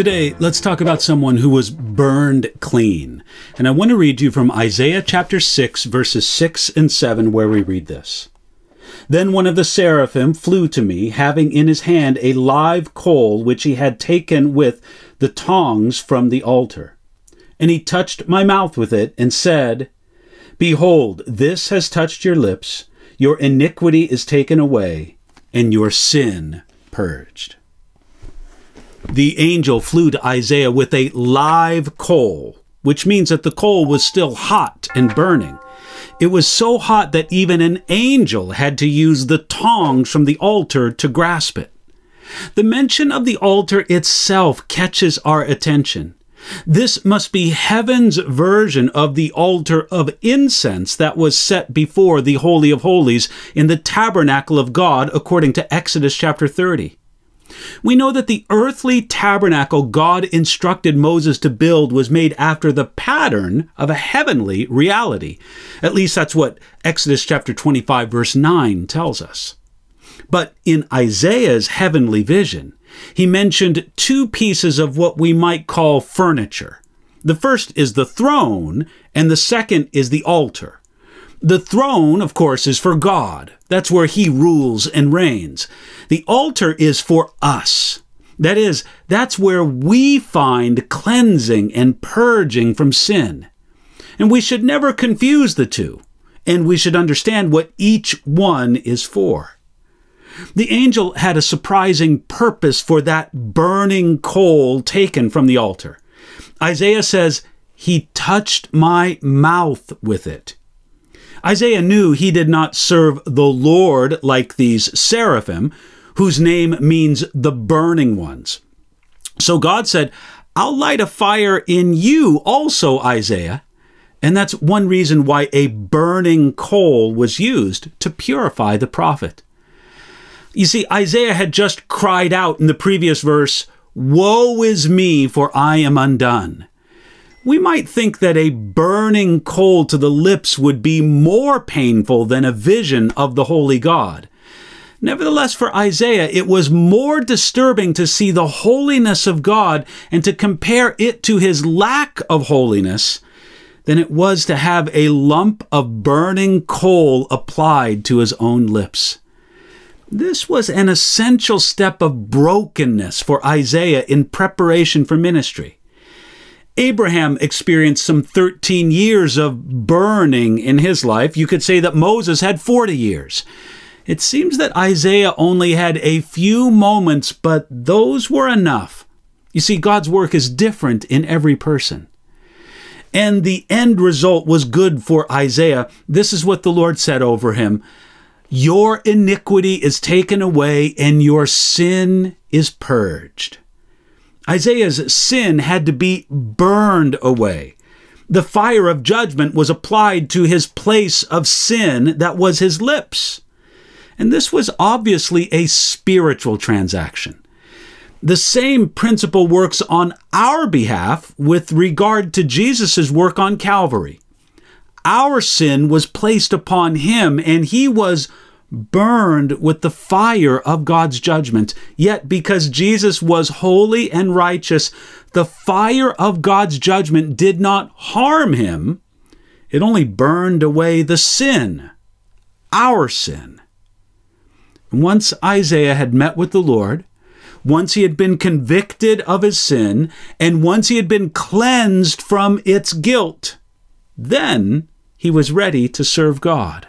Today, let's talk about someone who was burned clean. And I want to read you from Isaiah chapter 6, verses 6 and 7, where we read this. Then one of the seraphim flew to me, having in his hand a live coal which he had taken with the tongs from the altar. And he touched my mouth with it, and said, Behold, this has touched your lips, your iniquity is taken away, and your sin purged the angel flew to Isaiah with a live coal, which means that the coal was still hot and burning. It was so hot that even an angel had to use the tongs from the altar to grasp it. The mention of the altar itself catches our attention. This must be heaven's version of the altar of incense that was set before the Holy of Holies in the tabernacle of God, according to Exodus chapter 30. We know that the earthly tabernacle God instructed Moses to build was made after the pattern of a heavenly reality. At least that's what Exodus chapter 25 verse 9 tells us. But in Isaiah's heavenly vision, he mentioned two pieces of what we might call furniture. The first is the throne, and the second is the altar. The throne, of course, is for God. That's where He rules and reigns. The altar is for us. That is, that's where we find cleansing and purging from sin. And we should never confuse the two, and we should understand what each one is for. The angel had a surprising purpose for that burning coal taken from the altar. Isaiah says, He touched my mouth with it. Isaiah knew he did not serve the Lord like these seraphim, whose name means the burning ones. So God said, I'll light a fire in you also, Isaiah. And that's one reason why a burning coal was used to purify the prophet. You see, Isaiah had just cried out in the previous verse, Woe is me, for I am undone we might think that a burning coal to the lips would be more painful than a vision of the holy God. Nevertheless, for Isaiah, it was more disturbing to see the holiness of God and to compare it to his lack of holiness than it was to have a lump of burning coal applied to his own lips. This was an essential step of brokenness for Isaiah in preparation for ministry. Abraham experienced some 13 years of burning in his life. You could say that Moses had 40 years. It seems that Isaiah only had a few moments, but those were enough. You see, God's work is different in every person. And the end result was good for Isaiah. This is what the Lord said over him Your iniquity is taken away, and your sin is purged. Isaiah's sin had to be burned away. The fire of judgment was applied to his place of sin that was his lips. And this was obviously a spiritual transaction. The same principle works on our behalf with regard to Jesus' work on Calvary. Our sin was placed upon him, and he was burned with the fire of God's judgment. Yet, because Jesus was holy and righteous, the fire of God's judgment did not harm him. It only burned away the sin, our sin. Once Isaiah had met with the Lord, once he had been convicted of his sin, and once he had been cleansed from its guilt, then he was ready to serve God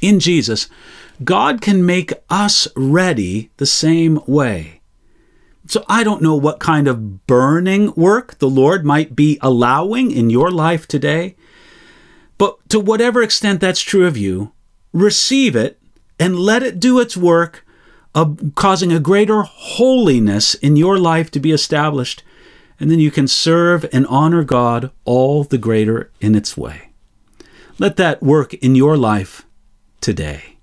in Jesus, God can make us ready the same way. So I don't know what kind of burning work the Lord might be allowing in your life today, but to whatever extent that's true of you, receive it and let it do its work of causing a greater holiness in your life to be established, and then you can serve and honor God all the greater in its way. Let that work in your life today.